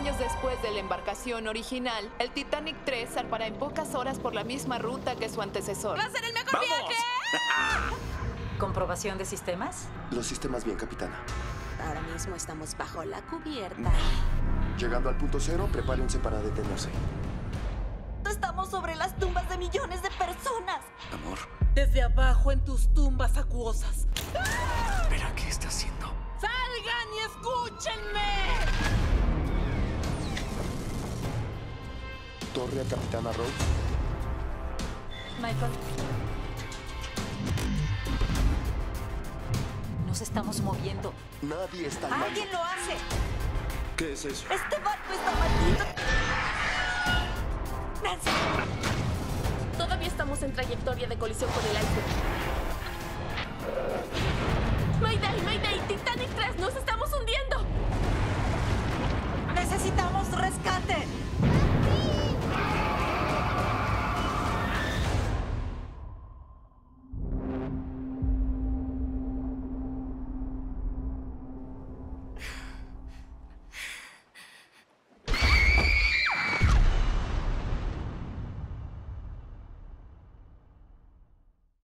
años después de la embarcación original, el Titanic 3 zarpará en pocas horas por la misma ruta que su antecesor. ¡Va a ser el mejor viaje! ¿Comprobación de sistemas? Los sistemas bien, capitana. Ahora mismo estamos bajo la cubierta. Llegando al punto cero, prepárense para detenerse. Estamos sobre las tumbas de millones de personas. Amor, Desde abajo en tus tumbas acuosas. espera, ¿qué está haciendo? ¡Salgan y escúchenme! Torre a Capitana Rose. Michael. Nos estamos moviendo. Nadie está al mando. ¡Alguien lo hace! ¿Qué es eso? ¡Este barco está maldito! ¡Nancy! Todavía estamos en trayectoria de colisión con el iceberg.